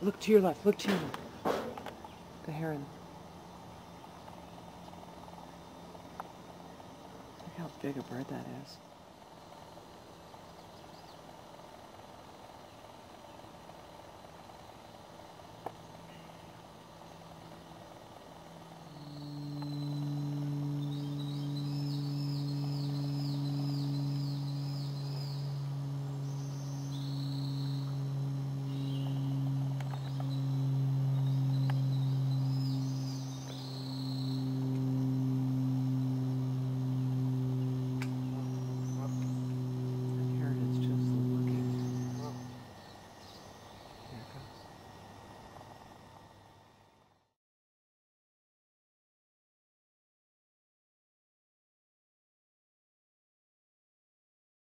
Look to your left. Look to your left. The heron. Look how big a bird that is.